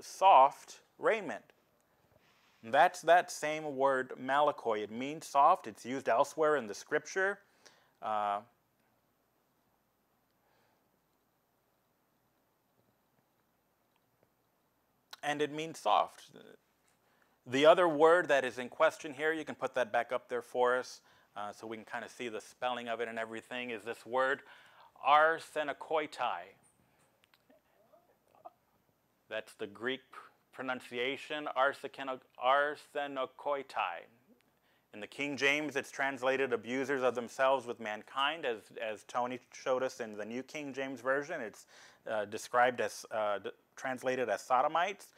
soft raiment. That's that same word malakoi. It means soft. It's used elsewhere in the scripture. Uh, and it means soft. The other word that is in question here, you can put that back up there for us uh, so we can kind of see the spelling of it and everything, is this word arsenokoitai. That's the Greek pronunciation, arsenokoitai. In the King James, it's translated abusers of themselves with mankind, as, as Tony showed us in the New King James Version. It's uh, described as, uh, translated as sodomites.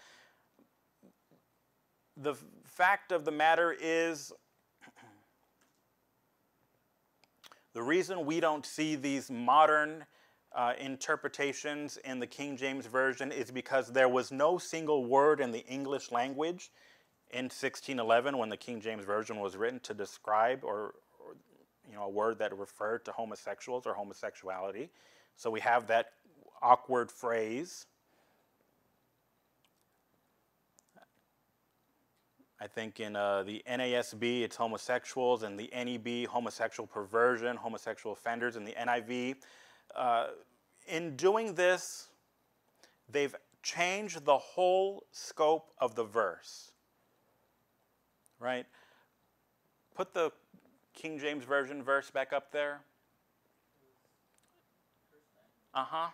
The fact of the matter is, *clears throat* the reason we don't see these modern uh, interpretations in the King James Version is because there was no single word in the English language in 1611 when the King James Version was written to describe or, or, you know a word that referred to homosexuals or homosexuality. So we have that awkward phrase. I think in uh, the NASB it's homosexuals, and the NEB homosexual perversion, homosexual offenders, and the NIV. Uh, in doing this, they've changed the whole scope of the verse right? Put the King James Version verse back up there. Uh huh.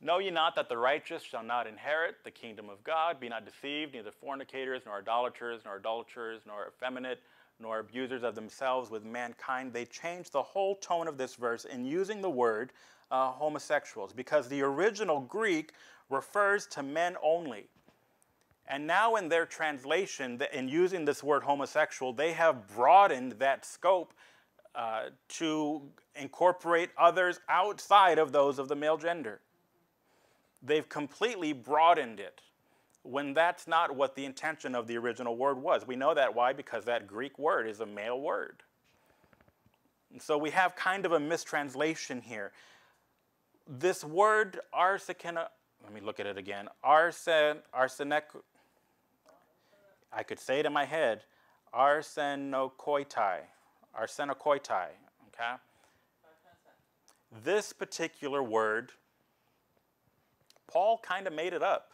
Know ye not that the righteous shall not inherit the kingdom of God? Be not deceived, neither fornicators, nor idolaters, nor adulterers, nor effeminate, nor abusers of themselves with mankind. They changed the whole tone of this verse in using the word uh, homosexuals because the original Greek refers to men only. And now, in their translation, in using this word homosexual, they have broadened that scope uh, to incorporate others outside of those of the male gender. They've completely broadened it when that's not what the intention of the original word was. We know that why? Because that Greek word is a male word. And so we have kind of a mistranslation here. This word arsekena, let me look at it again. Arsen, arsenek, I could say it in my head, arsenokoitai, arsenokoitai, okay? This particular word, Paul kind of made it up.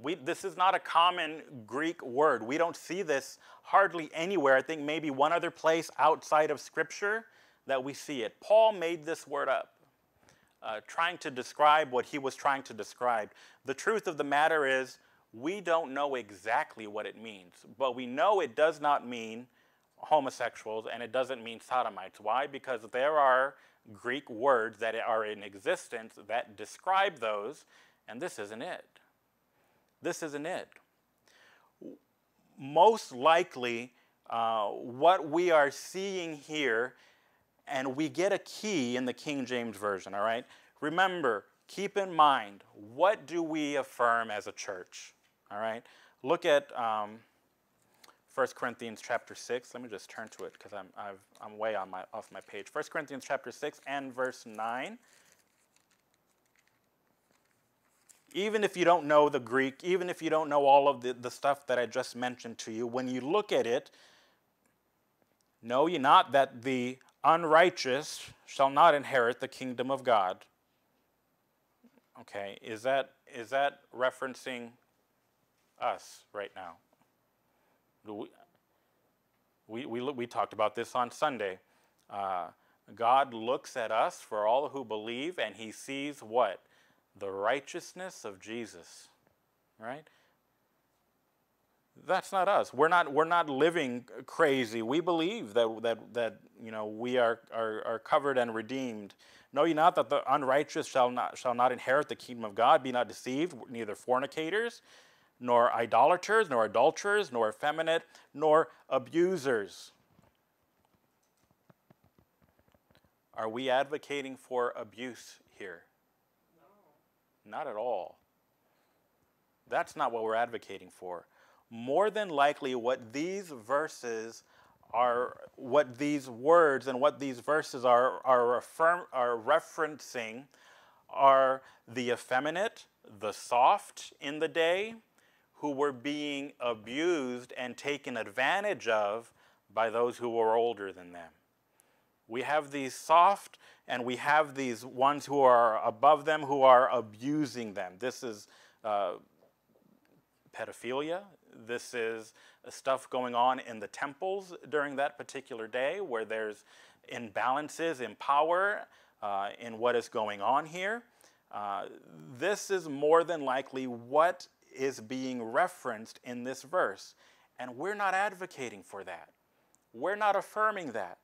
We, this is not a common Greek word. We don't see this hardly anywhere. I think maybe one other place outside of Scripture that we see it. Paul made this word up, uh, trying to describe what he was trying to describe. The truth of the matter is, we don't know exactly what it means, but we know it does not mean homosexuals and it doesn't mean sodomites. Why? Because there are Greek words that are in existence that describe those, and this isn't it. This isn't it. Most likely, uh, what we are seeing here, and we get a key in the King James Version, all right? Remember, keep in mind, what do we affirm as a church? All right? Look at um, 1 Corinthians chapter 6. Let me just turn to it because I'm, i am way on my, off my page. 1 Corinthians chapter 6 and verse 9. Even if you don't know the Greek, even if you don't know all of the, the stuff that I just mentioned to you, when you look at it, know ye not that the unrighteous shall not inherit the kingdom of God. Okay, is that is that referencing us right now. We, We, we, we talked about this on Sunday. Uh, God looks at us for all who believe, and he sees what? The righteousness of Jesus, right? That's not us. We're not, we're not living crazy. We believe that, that, that you know, we are, are, are covered and redeemed. Know ye not that the unrighteous shall not, shall not inherit the kingdom of God? Be not deceived, neither fornicators, nor idolaters, nor adulterers, nor effeminate, nor abusers. Are we advocating for abuse here? No. Not at all. That's not what we're advocating for. More than likely, what these verses are, what these words and what these verses are, are, affirm, are referencing are the effeminate, the soft in the day, who were being abused and taken advantage of by those who were older than them. We have these soft and we have these ones who are above them who are abusing them. This is uh, pedophilia. This is stuff going on in the temples during that particular day where there's imbalances in power uh, in what is going on here. Uh, this is more than likely what is being referenced in this verse. And we're not advocating for that. We're not affirming that.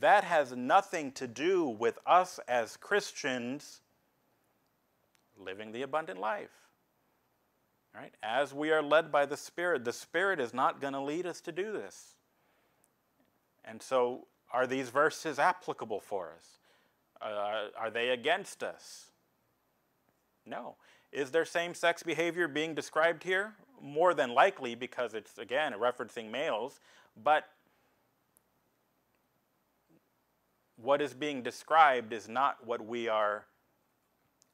That has nothing to do with us as Christians living the abundant life. Right? As we are led by the Spirit, the Spirit is not going to lead us to do this. And so, are these verses applicable for us? Uh, are they against us? No. Is there same sex behavior being described here? More than likely, because it's, again, referencing males, but what is being described is not what we are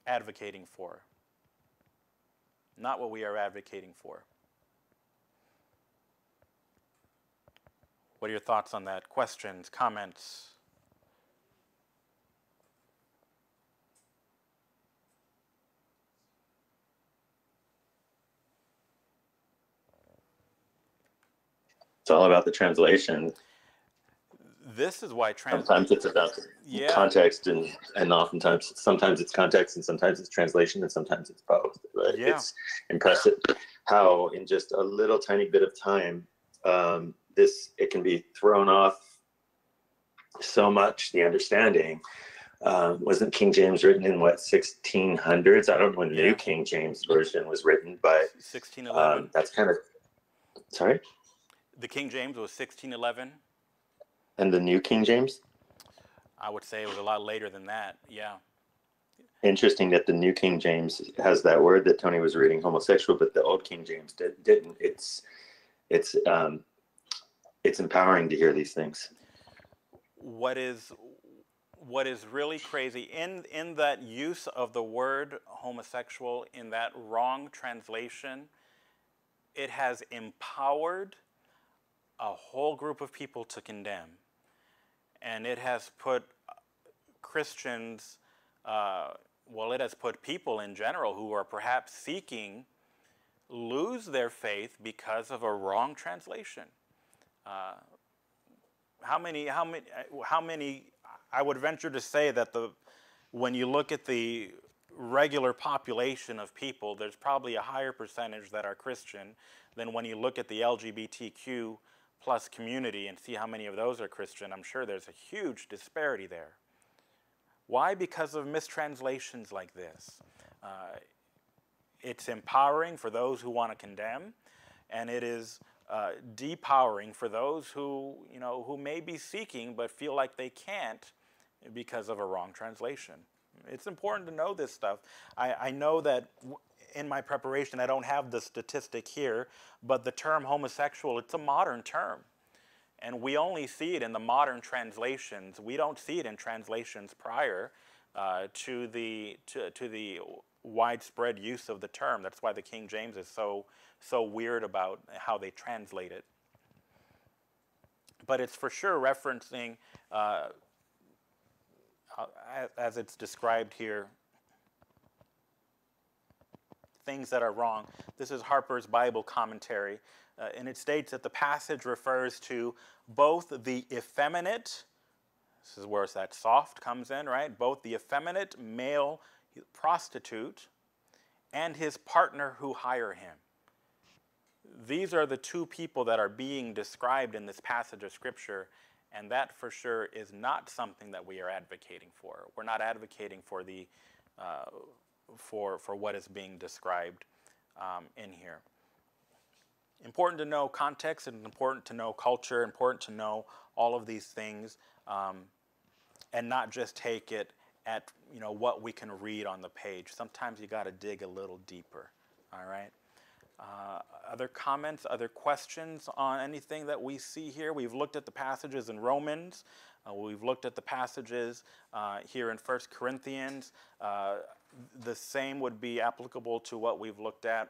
advocating for. Not what we are advocating for. What are your thoughts on that? Questions, comments? It's all about the translation. This is why trans- Sometimes it's about Yeah. context, and and oftentimes sometimes it's context, and sometimes it's translation, and sometimes it's both. But Yeah. it's impressive how in just a little tiny bit of time, um, this it can be thrown off so much. The understanding. Um, wasn't King James written in what 1600s? I don't know when the Yeah. New King James version was written, but 1611. um, that's kind of sorry. the King James was 1611. And the New King James. I would say it was a lot later than that. Yeah. Interesting that the New King James has that word that Tony was reading, homosexual, but the Old King James did, didn't. It's it's um, it's empowering to hear these things. What is what is really crazy in in that use of the word homosexual in that wrong translation, it has empowered a whole group of people to condemn, and it has put Christians, uh, well, it has put people in general who are perhaps seeking lose their faith because of a wrong translation. Uh, how many? How many? How many? I would venture to say that the when you look at the regular population of people, there's probably a higher percentage that are Christian than when you look at the LGBTQ plus community and see how many of those are Christian. I'm sure there's a huge disparity there. Why? Because of mistranslations like this. Uh, it's empowering for those who want to condemn, and it is uh, depowering for those who you know who may be seeking but feel like they can't because of a wrong translation. It's important to know this stuff. I, I know that in my preparation I don't have the statistic here, but the term homosexual it's a modern term, and we only see it in the modern translations. We don't see it in translations prior uh, to the to, to the widespread use of the term. That's why the King James is so so weird about how they translate it. But it's for sure referencing, uh, uh, as it's described here, things that are wrong. This is Harper's Bible commentary. Uh, and it states that the passage refers to both the effeminate, this is where that soft comes in, right? Both the effeminate male prostitute and his partner who hire him. These are the two people that are being described in this passage of Scripture, and that for sure is not something that we are advocating for. We're not advocating for the uh, for for what is being described um, in here. Important to know context and important to know culture. Important to know all of these things, um, and not just take it at you know what we can read on the page. Sometimes you got to dig a little deeper. All right. Uh, other comments, other questions on anything that we see here? We've looked at the passages in Romans. Uh, we've looked at the passages uh, here in First Corinthians. The same would be applicable to what we've looked at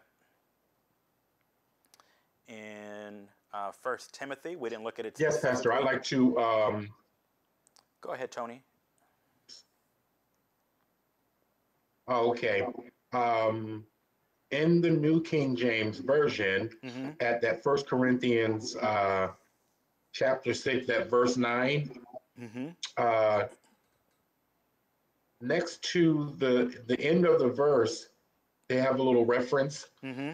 in uh, First Timothy. We didn't look at it. Yes, Pastor. I'd like to. Um, Go ahead, Tony. oh, okay. Um, in the New King James Version, Mm-hmm. at that First Corinthians uh, chapter six, that verse nine, Mm-hmm. uh, next to the the end of the verse, they have a little reference. Mm-hmm.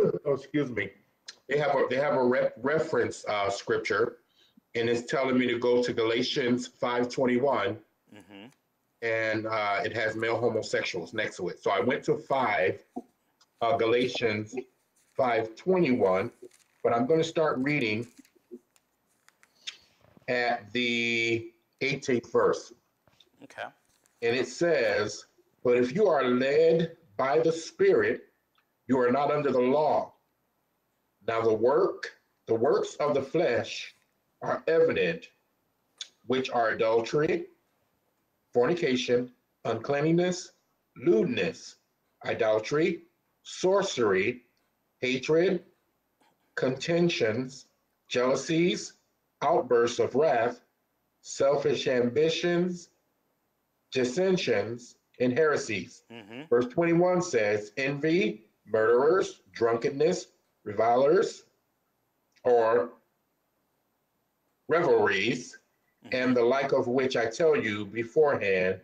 *laughs* oh, excuse me. They have a they have a re- reference uh, scripture, and it's telling me to go to Galatians five twenty one, Mm-hmm. and uh, it has male homosexuals next to it. So I went to five, uh, Galatians five twenty one, but I'm going to start reading at the 18th verse. Okay. And it says, But if you are led by the Spirit, you are not under the law. Now the work, the works of the flesh are evident, which are adultery, fornication, uncleanness, lewdness, idolatry, sorcery, hatred, contentions, jealousies, outbursts of wrath, selfish ambitions, dissensions, and heresies. Mm-hmm. Verse 21 says, envy, murderers, drunkenness, revilers, or revelries, and the like of which I tell you beforehand,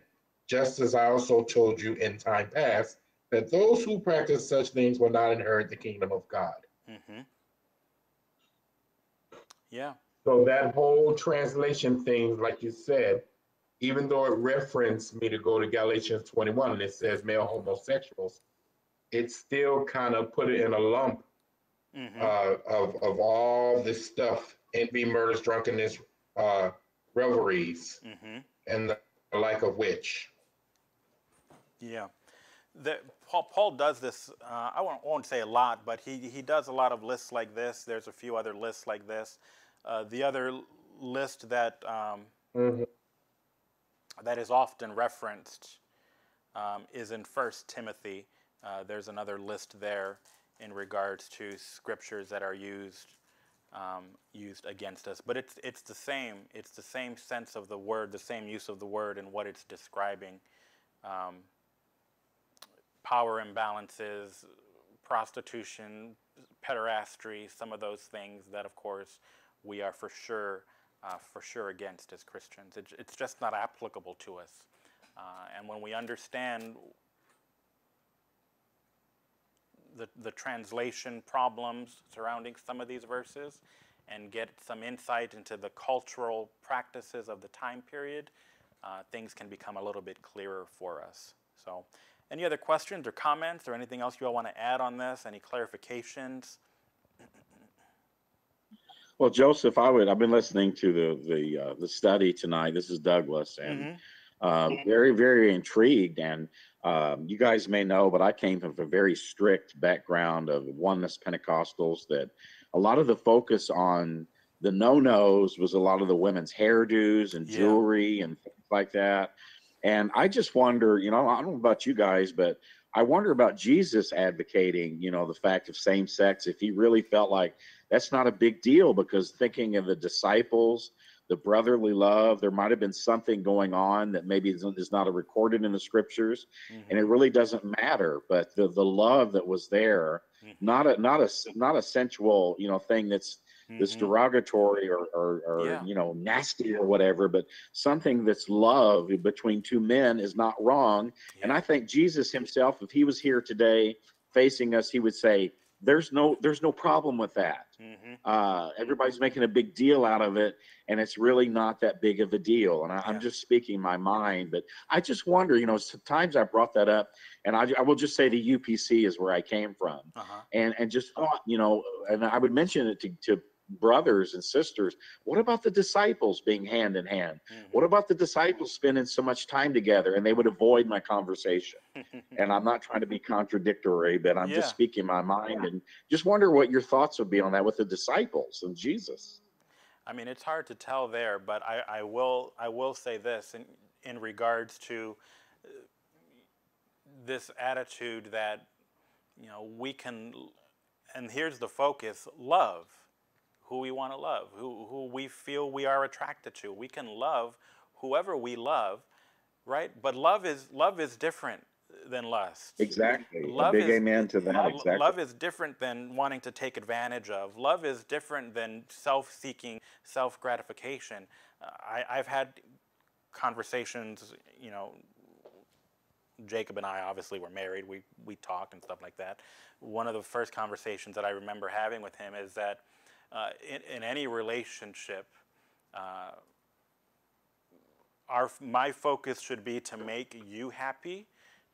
just as I also told you in time past, that those who practice such things will not inherit the kingdom of God. Mm-hmm. Yeah. So that whole translation thing, like you said, even though it referenced me to go to Galatians 21 and it says male homosexuals, it still kind of put it in a lump Mm-hmm. uh, of of all this stuff: envy, murders, drunkenness, uh, revelries, mm-hmm. and the like of which. Yeah, the, Paul, Paul does this. Uh, I won't, won't say a lot, but he he does a lot of lists like this. There's a few other lists like this. Uh, the other list that um, Mhm. That is often referenced um, is in First Timothy. Uh, there's another list there in regards to scriptures that are used um, used against us. But it's it's the same. It's the same sense of the word, the same use of the word, and what it's describing. Um, power imbalances, prostitution, pederastry, some of those things that, of course, we are for sure, uh, for sure against as Christians. It, it's just not applicable to us. Uh, and when we understand the, the translation problems surrounding some of these verses and get some insight into the cultural practices of the time period, uh, things can become a little bit clearer for us. So, any other questions or comments or anything else you all want to add on this? Any clarifications? Well, Joseph, I would. I've been listening to the the uh, the study tonight. This is Douglas, and Mhm. uh, very very intrigued. And um, you guys may know, but I came from a very strict background of oneness Pentecostals. That a lot of the focus on the no nos was a lot of the women's hairdos and Yeah. jewelry and things like that. And I just wonder, you know, I don't know about you guys, but I wonder about Jesus advocating, you know, the fact of same sex, if he really felt like that's not a big deal because thinking of the disciples, the brotherly love. There might have been something going on that maybe is is not recorded in the scriptures, and it really doesn't matter. But the the love that was there, Mhm. not a not a not a sensual you know thing that's that's Mhm. derogatory or or, or Yeah. you know nasty or whatever, but something that's love between two men is not wrong. And I think Jesus himself, if he was here today facing us, he would say, "There's no there's no problem with that." Mhm. uh, everybody's making a big deal out of it, and it's really not that big of a deal. And I, Yeah. I'm just speaking my mind, but I just wonder, you know, sometimes I brought that up, and I, I will just say the UPC is where I came from, Uh-huh. and and just thought, you know, and I would mention it to, to brothers and sisters. What about the disciples being hand in hand? Mhm. What about the disciples spending so much time together, and they would avoid my conversation? *laughs* and I'm not trying to be contradictory, but I'm Yeah. just speaking my mind and just wonder what your thoughts would be on that with the disciples and Jesus. I mean, it's hard to tell there, but I, I will I will say this in in regards to uh, this attitude that you know we can, and here's the focus: love who we want to love, who who we feel we are attracted to. We can love whoever we love, right? But love is love is different than lust. Exactly. Love a big is- amen to that. Exactly. Love is different than wanting to take advantage of. Love is different than self-seeking, self-gratification. Uh, I, I've had conversations, you know, Jacob and I obviously were married. We we talk and stuff like that. One of the first conversations that I remember having with him is that uh, in, in any relationship, uh, our my focus should be to make you happy.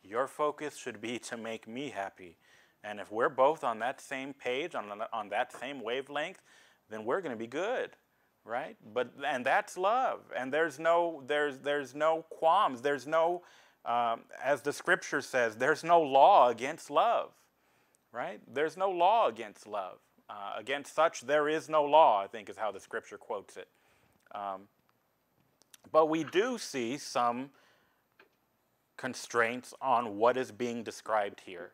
Your focus should be to make me happy. And if we're both on that same page, on on that same wavelength, then we're going to be good, right? But and that's love. And there's no there's there's no qualms. There's no um, as the scripture says, there's no law against love, right? There's no law against love. Uh, against such there is no law. I think is how the scripture quotes it. Um, but we do see some constraints on what is being described here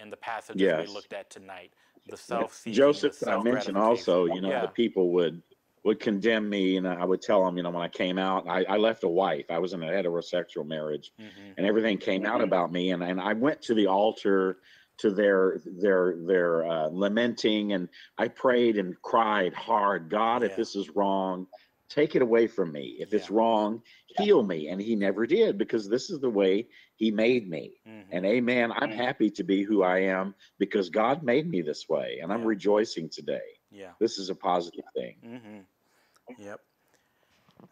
in the passages Yes. we looked at tonight. The self-seeking, Joseph, the I mentioned also, you know, Yeah. the people would would condemn me, and I would tell them, you know, when I came out, I, I left a wife. I was in a heterosexual marriage, Mhm. and everything came out about me. And, and I went to the altar to their their their uh, lamenting, and I prayed and cried hard. God, if this is wrong, take it away from me. If it's wrong, heal me. And He never did because this is the way He made me. Mhm. And amen. I'm happy to be who I am because God made me this way, and I'm Yeah. rejoicing today. Yeah. This is a positive thing. Mm-hmm. Yep.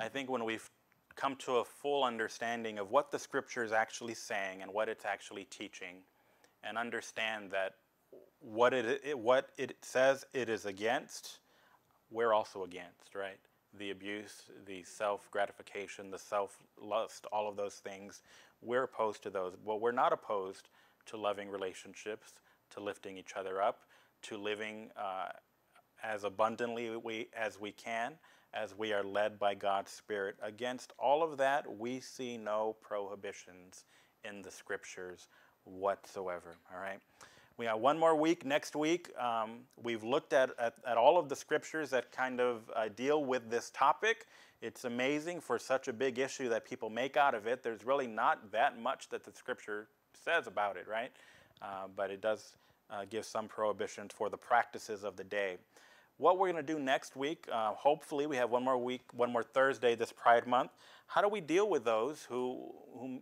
I think when we've come to a full understanding of what the scripture is actually saying and what it's actually teaching, and understand that what it, it what it says it is against, we're also against, right? The abuse, the self gratification, the self lust, all of those things, we're opposed to those. But we're not opposed to loving relationships, to lifting each other up, to living uh, as abundantly we, as we can, as we are led by God's Spirit. Against all of that, we see no prohibitions in the scriptures whatsoever. All right. We have one more week next week. Um, we've looked at, at, at all of the scriptures that kind of uh, deal with this topic. It's amazing for such a big issue that people make out of it. There's really not that much that the scripture says about it, right? Uh, but it does uh, give some prohibitions for the practices of the day. What we're going to do next week, uh, hopefully, we have one more week, one more Thursday this Pride Month. How do we deal with those who, who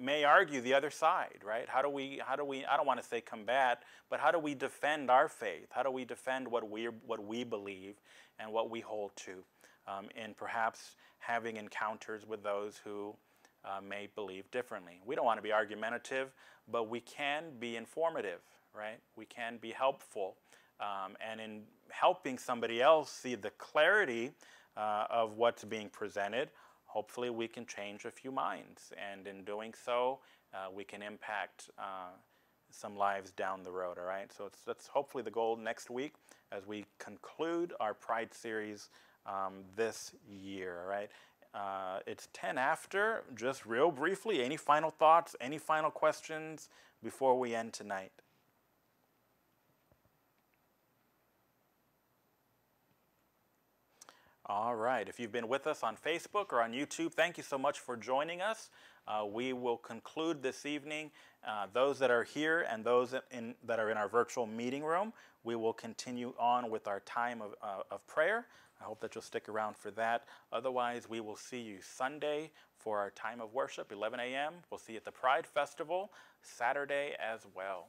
may argue the other side, right? How do we, how do we, I don't want to say combat, but how do we defend our faith? How do we defend what we, what we believe and what we hold to? Um, and perhaps having encounters with those who uh, may believe differently. We don't want to be argumentative, but we can be informative, right? We can be helpful. Um, and in helping somebody else see the clarity uh, of what's being presented, hopefully we can change a few minds. And in doing so, uh, we can impact uh, some lives down the road, all right? So it's, that's hopefully the goal next week as we conclude our Pride series um, this year, all right? Uh, it's 10 after. Just real briefly, any final thoughts, any final questions before we end tonight? All right. If you've been with us on Facebook or on YouTube, thank you so much for joining us. Uh, we will conclude this evening. Uh, those that are here and those in, that are in our virtual meeting room, we will continue on with our time of, uh, of prayer. I hope that you'll stick around for that. Otherwise, we will see you Sunday for our time of worship, 11 a.m. We'll see you at the Pride Festival Saturday as well.